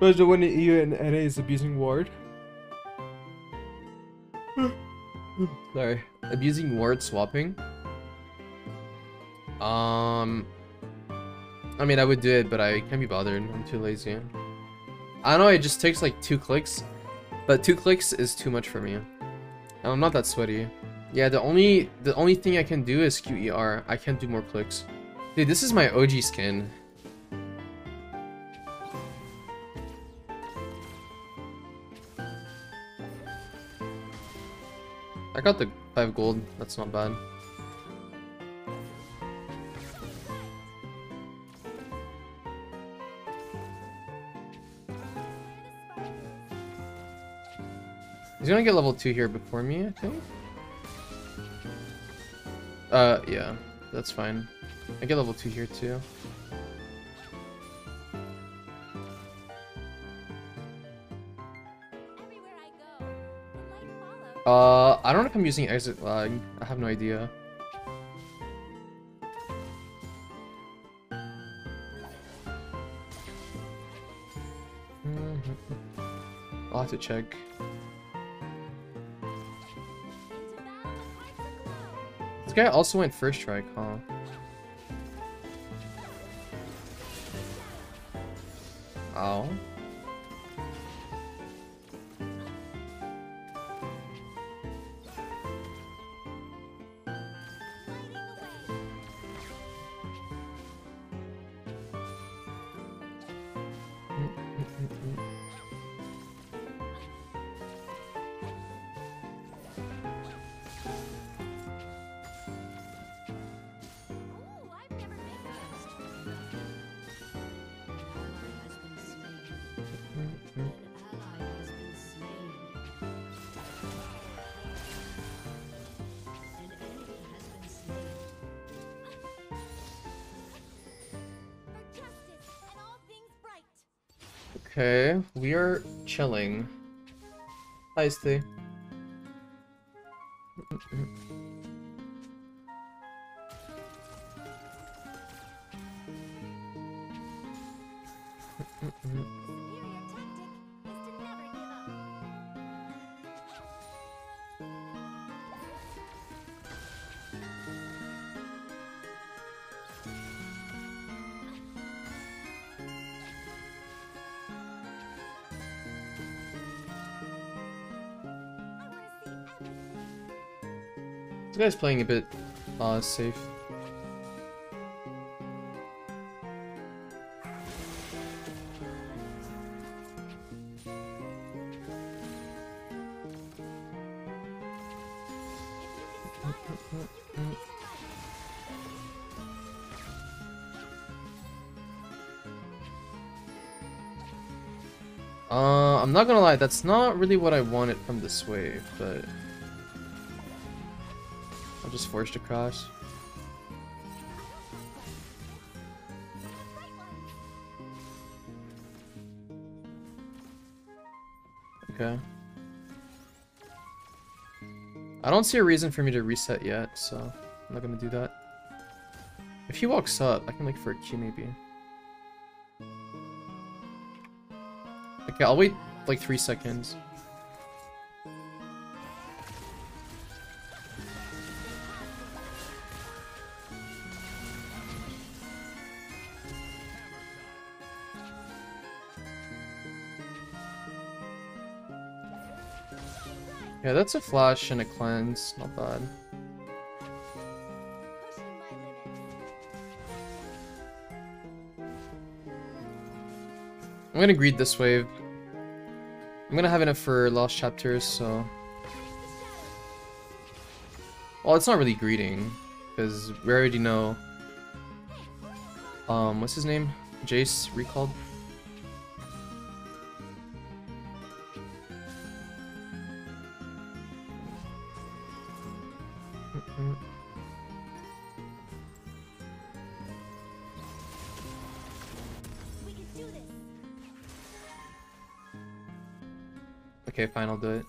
Was the one EU and NA is abusing ward? Sorry. Abusing ward swapping? Um... I mean, I would do it, but I can't be bothered. I'm too lazy. I don't know, it just takes like two clicks. But two clicks is too much for me. I'm not that sweaty. Yeah, the only the only thing I can do is QER. I can't do more clicks. Dude, this is my OG skin. I got the 5 gold. That's not bad. He's gonna get level 2 here before me, I think. Uh, yeah. That's fine. I get level 2 here too. Uh, I don't know if I'm using exit lag. I have no idea. Mm-hmm. I'll have to check. This guy also went first strike, huh? Oh. Chilling. Hi, Guy's playing a bit uh, safe. Uh, I'm not gonna lie, that's not really what I wanted from this wave, but... Just force across. Okay. I don't see a reason for me to reset yet, so I'm not gonna do that. If he walks up, I can look for a key maybe. Okay, I'll wait like three seconds. Yeah, that's a flash and a cleanse. Not bad. I'm gonna greed this wave. I'm gonna have enough for lost chapters, so... Well, it's not really greeting, because we already know... Um, what's his name? Jayce recalled? Okay, fine, I'll do it.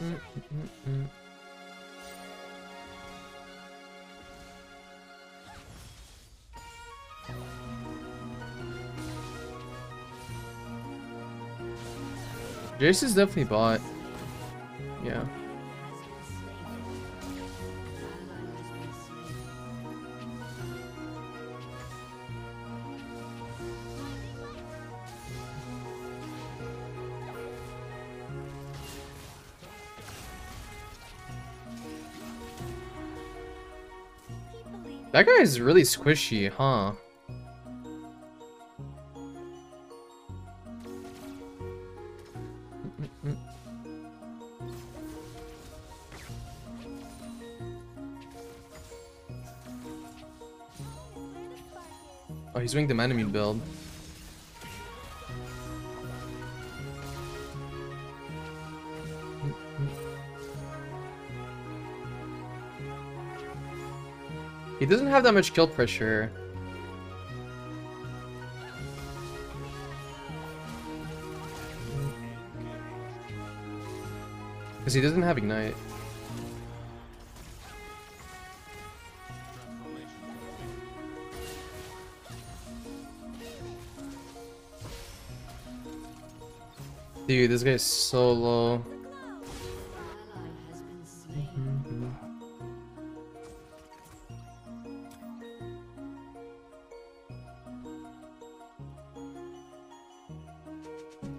Mm -mm -mm, mm. Jayce is definitely bought. Yeah. That guy is really squishy, huh? Doing the Manamune build. He doesn't have that much kill pressure. Because he doesn't have Ignite. Dude, this guy's so low. Mm-hmm.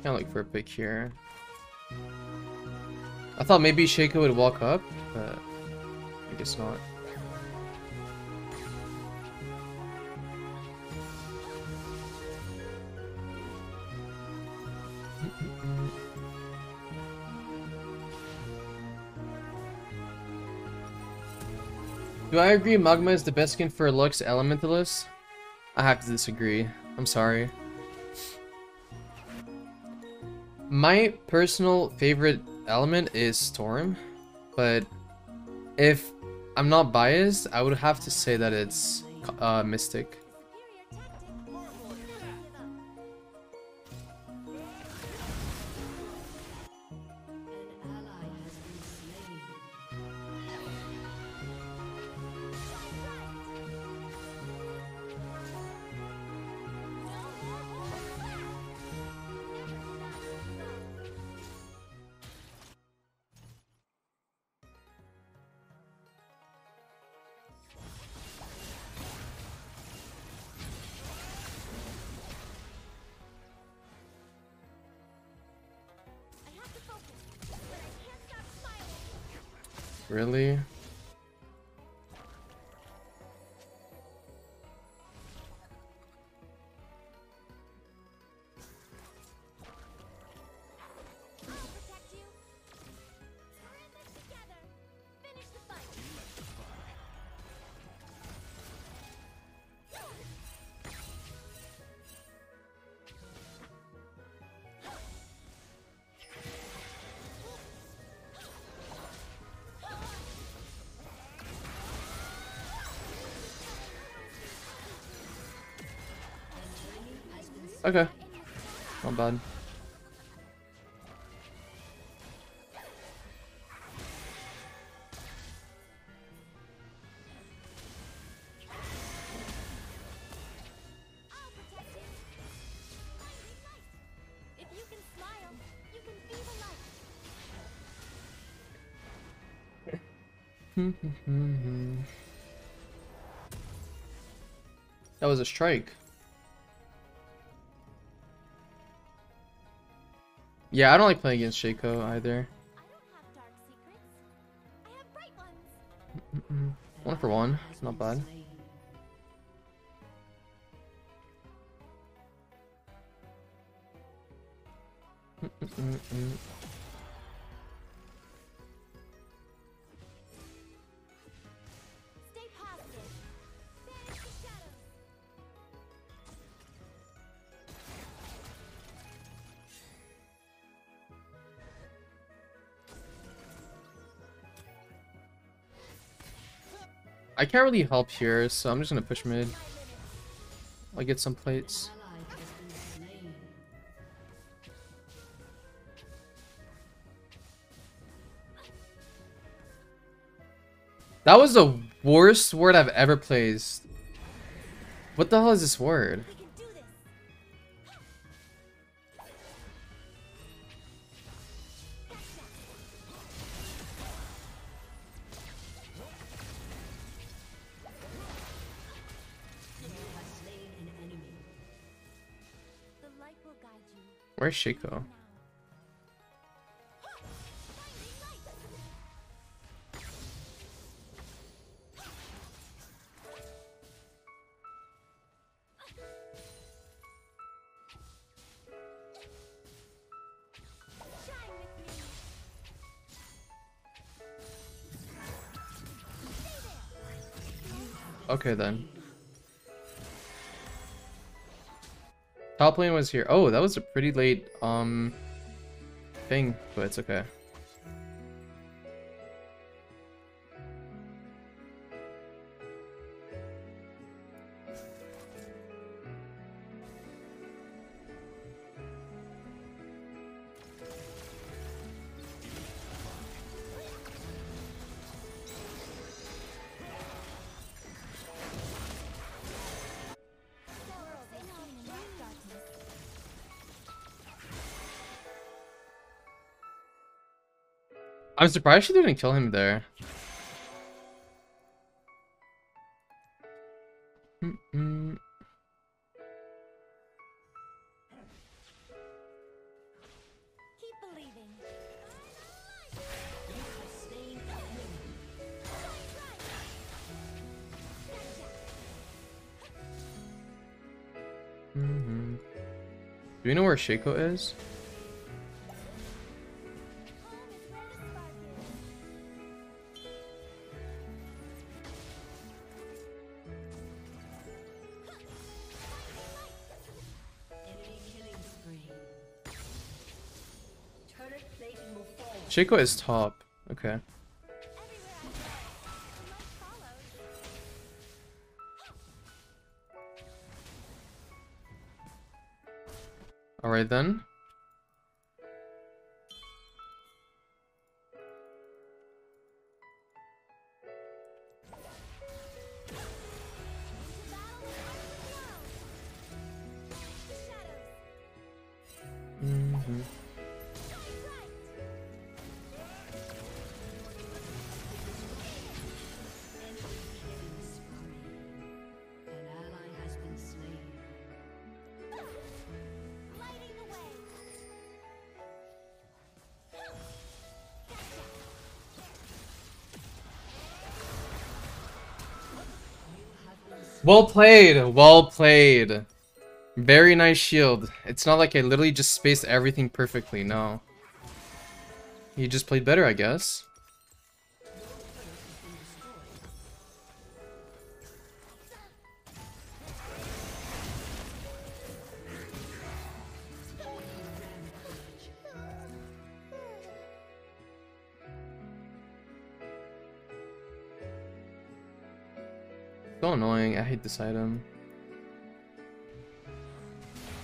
Kinda look for a pick here. I thought maybe Shaco would walk up, but I guess not. Do I agree Magma is the best skin for Lux Elementalist? I have to disagree. I'm sorry. My personal favorite element is Storm, but if I'm not biased, I would have to say that it's uh, Mystic. Really? Okay. Not bad. that was a strike. Yeah, I don't like playing against Shaco either. One for one, it's not bad. Mm I can't really help here, so I'm just gonna push mid. I'll get some plates. That was the worst word I've ever placed. What the hell is this word? Where's Shaco? Okay then. Top lane was here. Oh, that was a pretty late um thing, but it's okay. I'm surprised she didn't kill him there. Mm -mm. Mm -hmm. Do you know where Shaco is? Shaco is top. Okay. Alright then. Well played, well played. Very nice shield. It's not like I literally just spaced everything perfectly, no. You just played better, I guess. So annoying. I hate this item.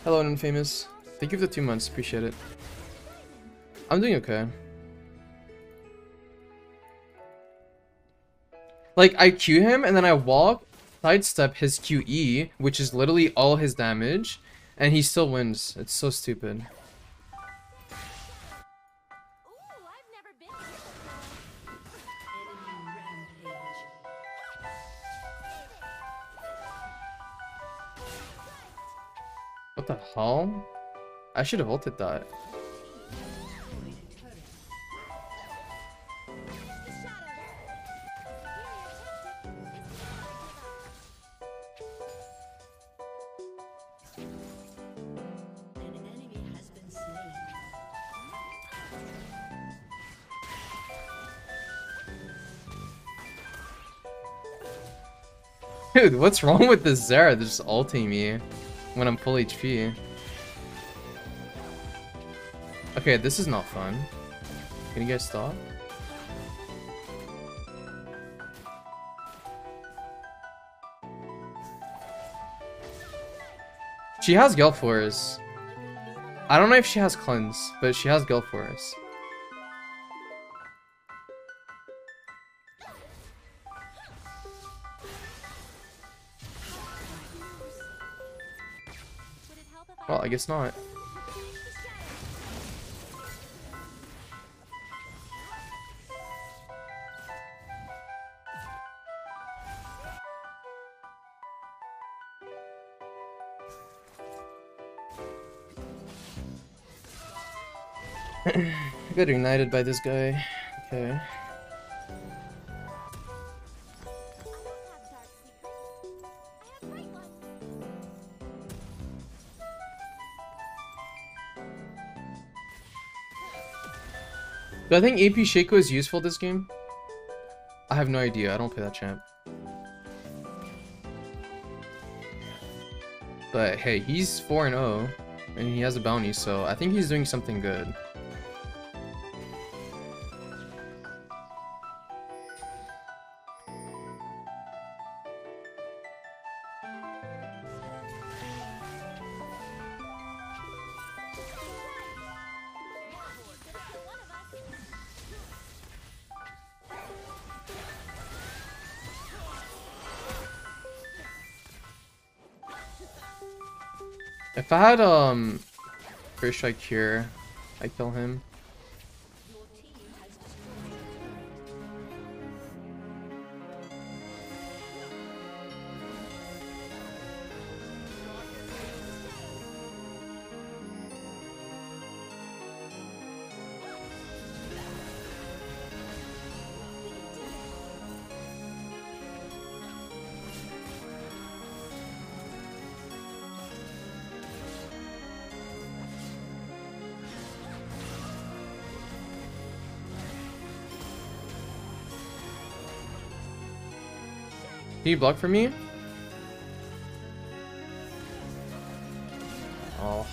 Hello, Infamous. Thank you for the two months. Appreciate it. I'm doing okay. Like, I Q him, and then I walk, sidestep his QE, which is literally all his damage, and he still wins. It's so stupid. What the hell? I should have ulted that. Dude, what's wrong with this Xerath? They're just ulting me when I'm full HP. Okay, this is not fun. Can you guys stop? She has Gale Force. I don't know if she has Cleanse, but she has Gale Force. Guess not. I got ignited by this guy. Okay. Do I think AP Shaco is useful this game? I have no idea. I don't play that champ. But hey, he's 4 and 0 and he has a bounty, so I think he's doing something good. If I had um first strike here, I kill him. You block for me? Oh.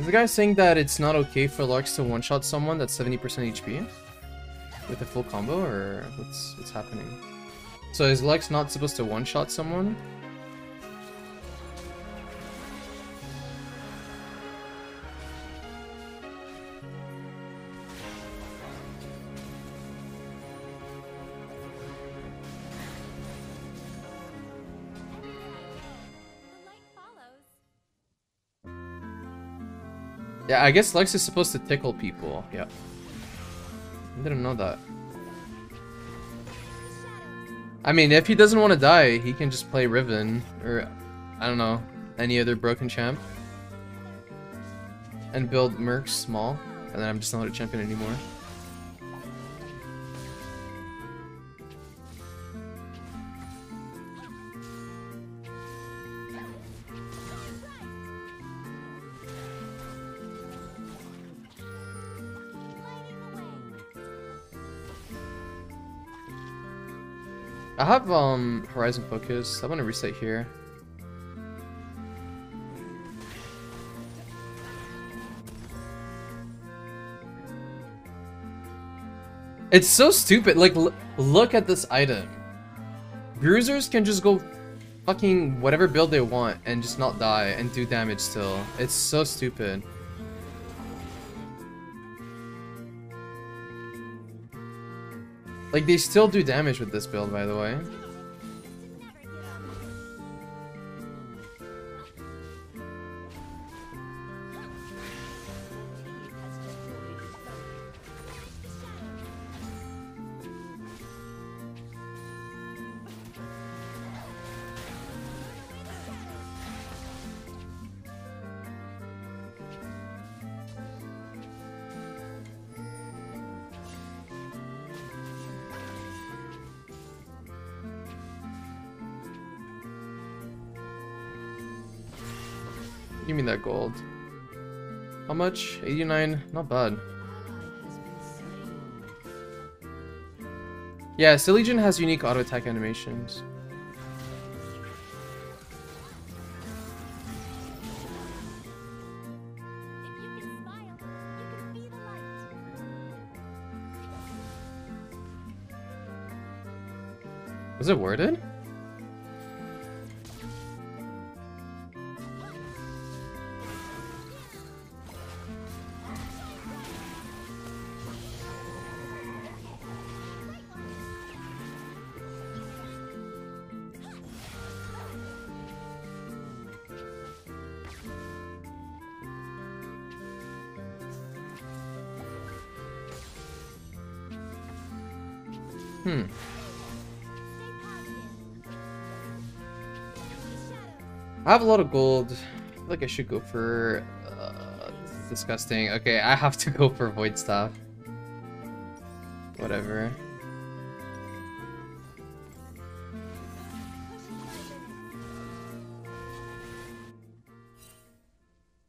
Is the guy saying that it's not okay for Lux to one-shot someone that's 70% HP? With a full combo, or what's what's happening? So is Lux not supposed to one-shot someone? Yeah, I guess Lux is supposed to tickle people. Yeah. I didn't know that. I mean, if he doesn't want to die, he can just play Riven, or, I don't know, any other broken champ. And build Mercs small, and then I'm just not a champion anymore. Have um Horizon Focus. I want to reset here. It's so stupid. Like, look at this item. Bruisers can just go fucking whatever build they want and just not die and do damage still. It's so stupid. Like, they still do damage with this build, by the way. Much? 89? Not bad. Yeah, Silegion has unique auto attack animations. Was it worded? Hmm. I have a lot of gold. I feel like I should go for... Uh, disgusting. Okay, I have to go for Void Staff. Whatever.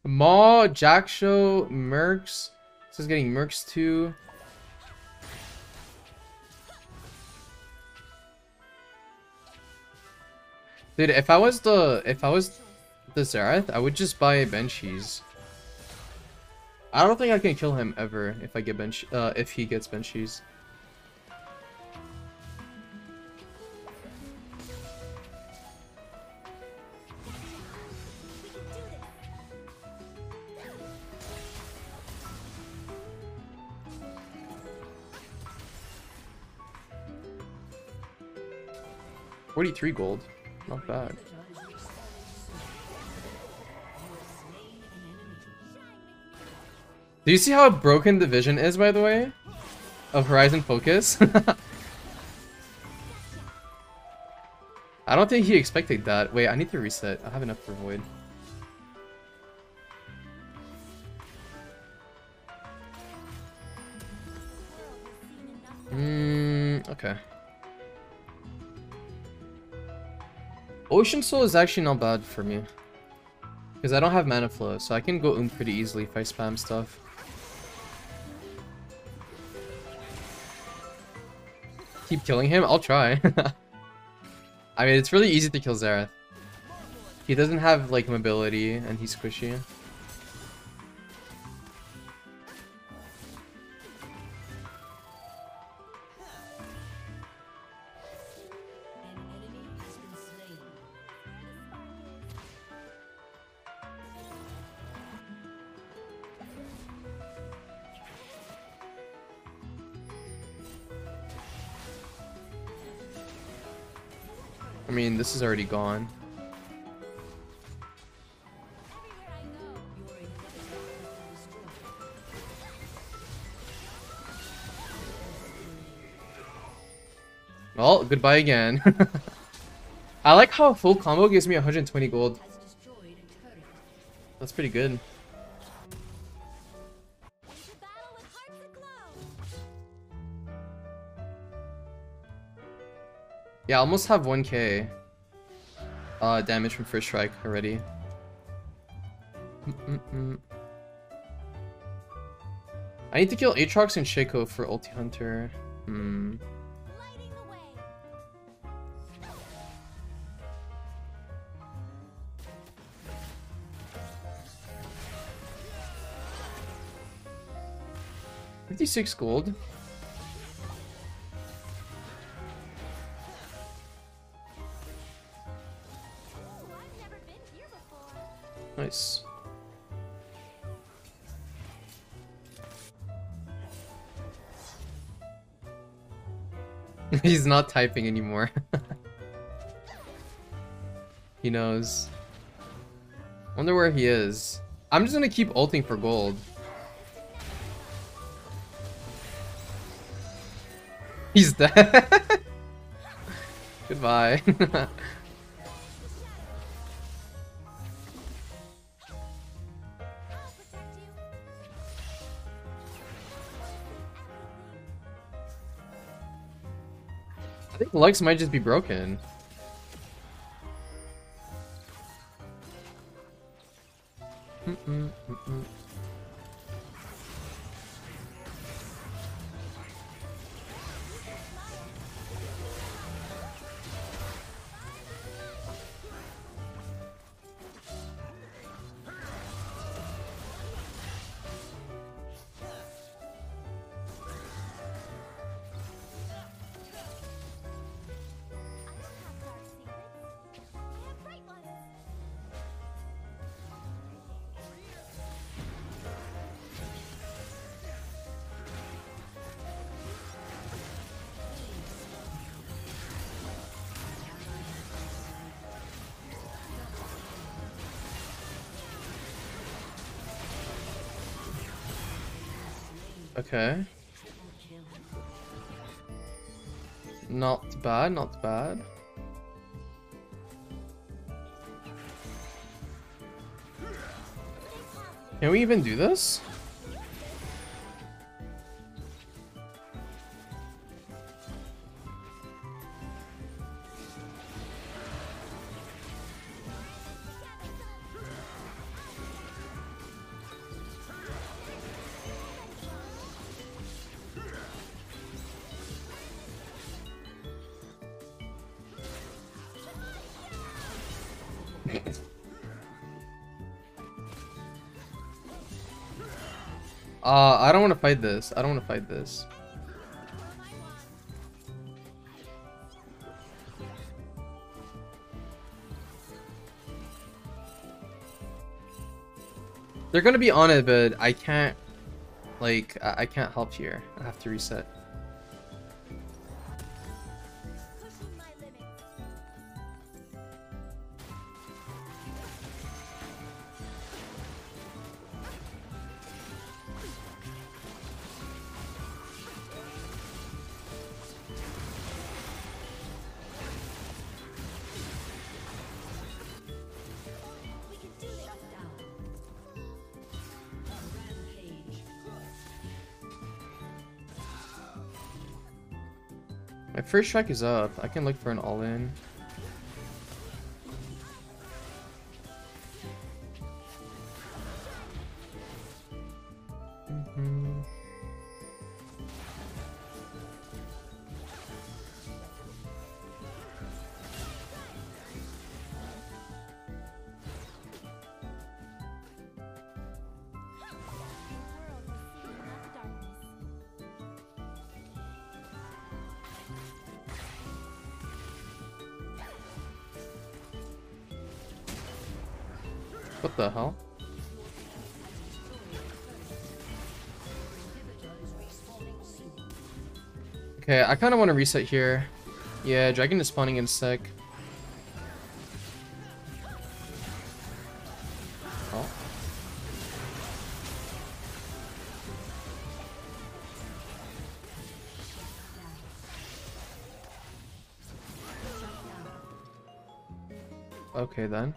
Maw, Jak'Sho, Mercs. This is getting Mercs too. Dude, if I was the if I was the Xerath, I would just buy Banshees. I don't think I can kill him ever if I get bench uh if he gets Banshees. Forty-three gold. Not bad. Do you see how broken the vision is, by the way? Of Horizon Focus? I don't think he expected that. Wait, I need to reset. I have enough for Void. Hmm, okay. Ocean Soul is actually not bad for me. Because I don't have mana flow, so I can go um pretty easily if I spam stuff. Keep killing him? I'll try. I mean, it's really easy to kill Xerath. He doesn't have, like, mobility, and he's squishy. I mean, this is already gone. Well, goodbye again. I like how a full combo gives me 120 gold. That's pretty good. Yeah, I almost have 1k uh, damage from first strike already. Mm -mm -mm. I need to kill Aatrox and Shaco for Ulti Hunter. Hmm. Fifty-six gold. He's not typing anymore. he knows. Wonder where he is. I'm just gonna keep ulting for gold. He's dead. Goodbye. Think Lux might just be broken. Okay. Not bad, not bad. Can we even do this? Fight this. I don't want to fight this. They're gonna be on it, but I can't, like, I, I can't help here. I have to reset. My first strike is up. I can look for an all-in. Okay, I kind of want to reset here. Yeah, Dragon is spawning in sec. Oh. Okay then.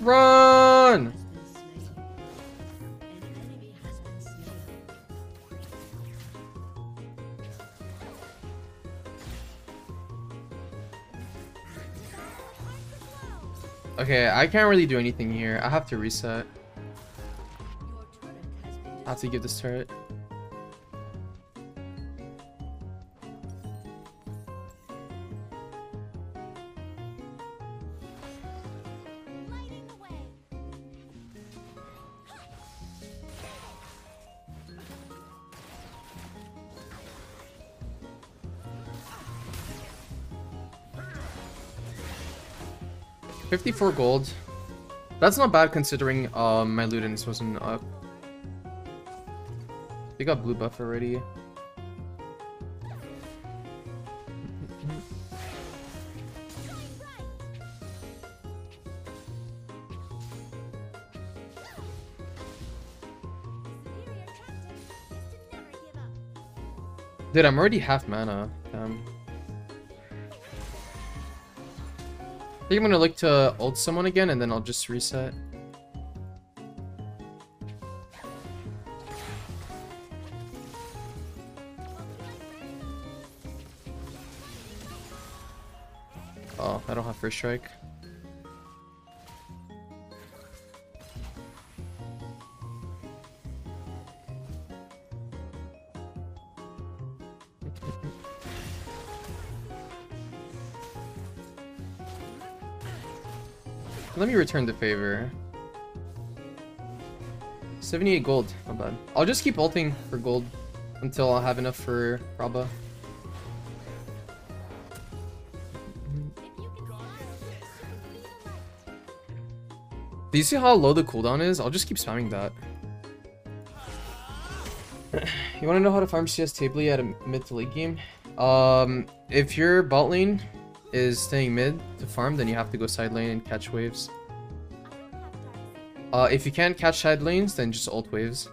Run! Okay, I can't really do anything here. I have to reset. I have to give this turret. Fifty-four gold. That's not bad considering um, my Ludens wasn't up. They got blue buff already. Dude, I'm already half mana. I think I'm gonna look to ult someone again and then I'll just reset. Oh, I don't have first strike. Return the favor. 78 gold, not bad. I'll just keep ulting for gold until I'll have enough for Raba. Do you see how low the cooldown is? I'll just keep spamming that. you want to know how to farm CS Tably at a mid to late game? Um, if your bot lane is staying mid to farm, then you have to go side lane and catch waves. Uh, if you can't catch side lanes, then just ult waves.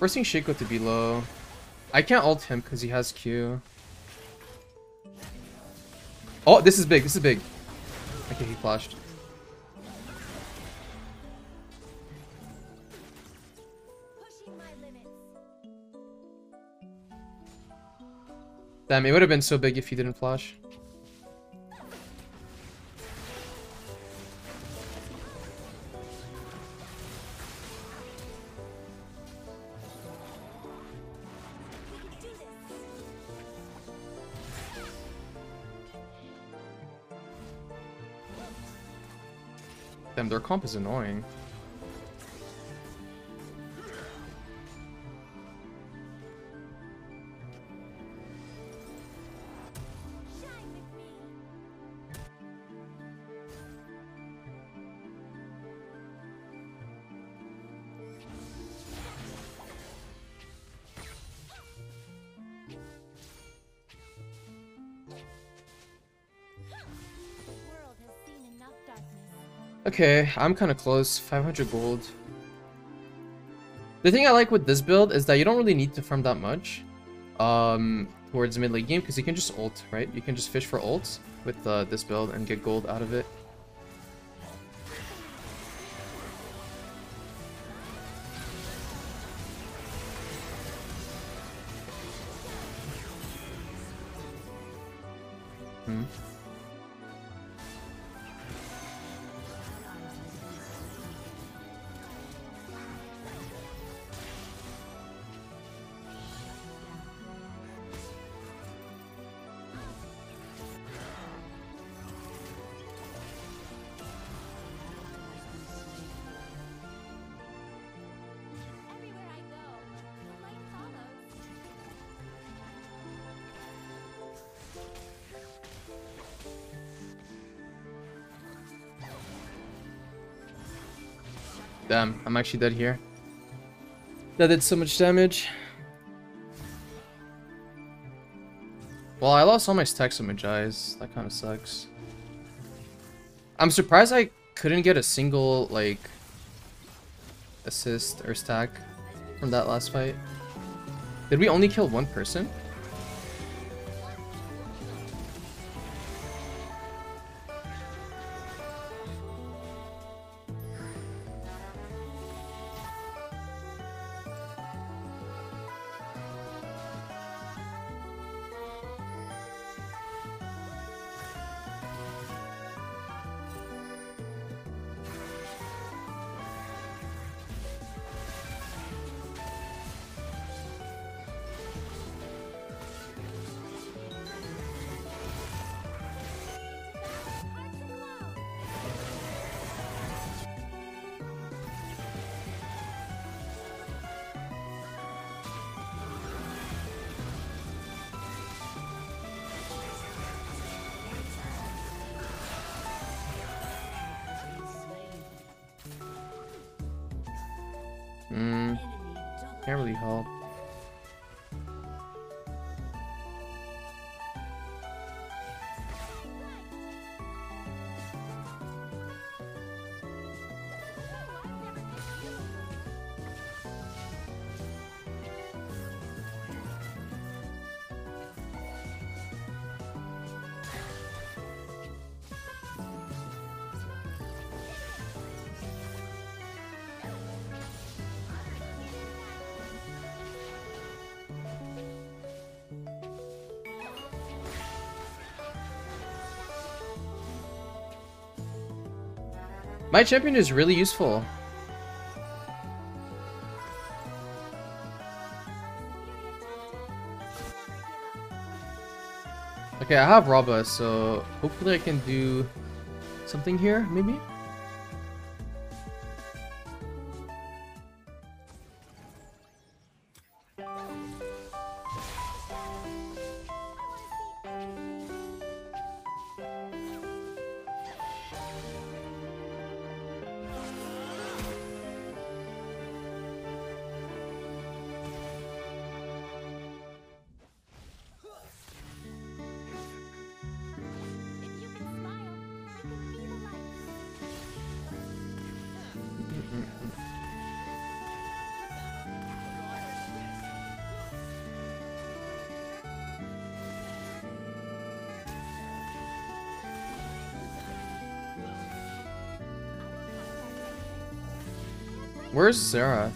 Forcing Shaco to be low. I can't ult him because he has Q. Oh, this is big. This is big. Okay, he flashed. Damn, it would have been so big if he didn't flash. Comp is annoying. Okay, I'm kind of close. 500 gold. The thing I like with this build is that you don't really need to farm that much um, towards mid late game because you can just ult, right? You can just fish for ults with uh, this build and get gold out of it. Damn, I'm actually dead here. That did so much damage. Well, I lost all my stacks of Mejai's. That kind of sucks. I'm surprised I couldn't get a single, like, assist or stack from that last fight. Did we only kill one person? My champion is really useful. Okay, I have Raba, so hopefully I can do something here, maybe? Where's Xerath?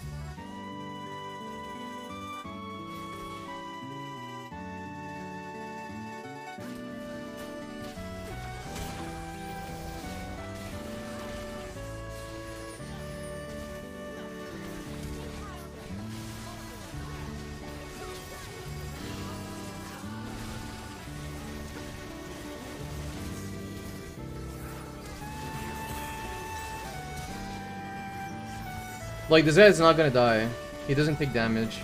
Like, this guy's not gonna die. He doesn't take damage.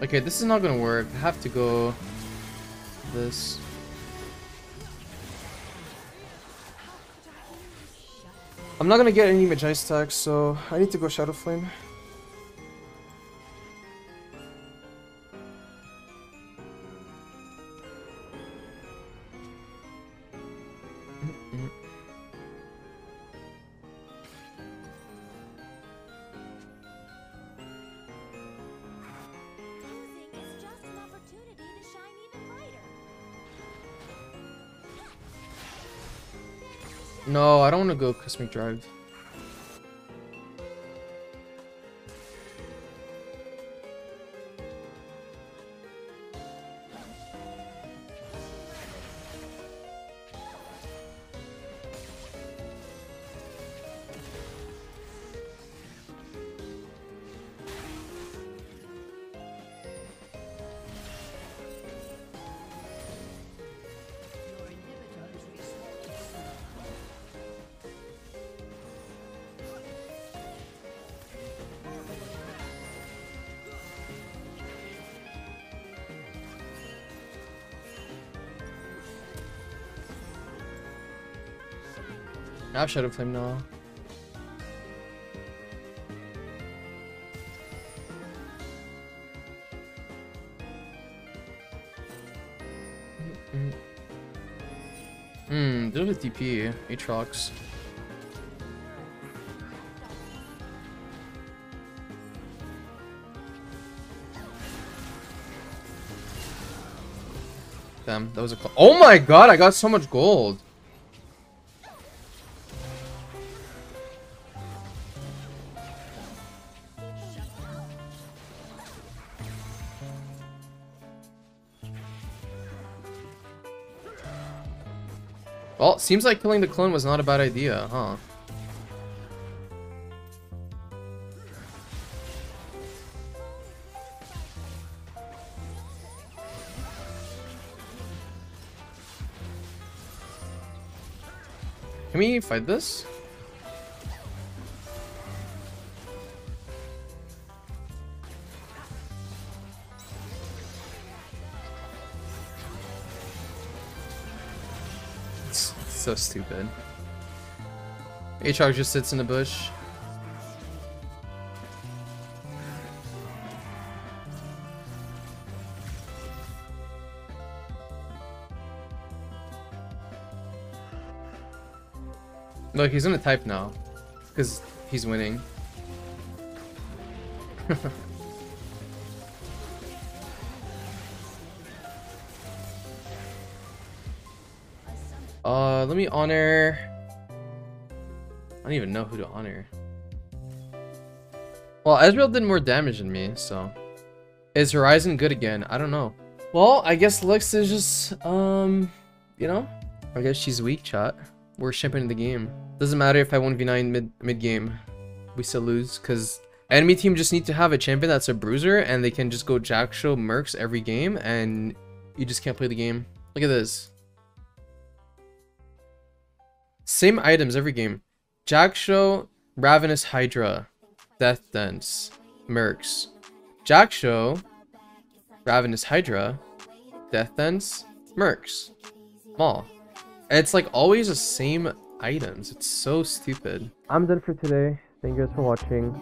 Okay, this is not gonna work. I have to go this. I'm not gonna get any Mejai stacks, so I need to go Shadow Flame. Don't want to go Cosmic Drive. Have Shadow Flame now. Hmm, deal with DP, Aatrox. Damn, that was a Oh my god, I got so much gold! Seems like killing the clone was not a bad idea, huh? Can we fight this? So stupid. Aatrox just sits in the bush. Look, he's gonna type now. Because he's winning. let me honor... I don't even know who to honor. Well, Ezreal did more damage than me, so... Is Horizon good again? I don't know. Well, I guess Lux is just, um... You know? I guess she's weak, chat. Champion in the game. Doesn't matter if I 1v9 mid mid game. We still lose because enemy team just need to have a champion that's a bruiser and they can just go Jak'Sho Mercs every game and you just can't play the game. Look at this. Same items every game. Jak'Sho, Ravenous Hydra, Death Dance, Mercs. Jak'Sho, Ravenous Hydra, Death Dance, Mercs. Maul. It's like always the same items. It's so stupid. I'm done for today. Thank you guys for watching.